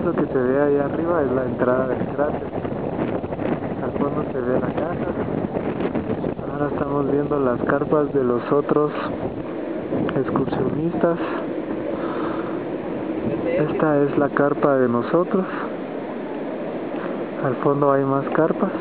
Eso que se ve ahí arriba es la entrada del cráter. Al fondo se ve la casa. Ahora estamos viendo las carpas de los otros excursionistas. Esta es la carpa de nosotros. Al fondo hay más carpas.